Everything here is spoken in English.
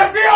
Every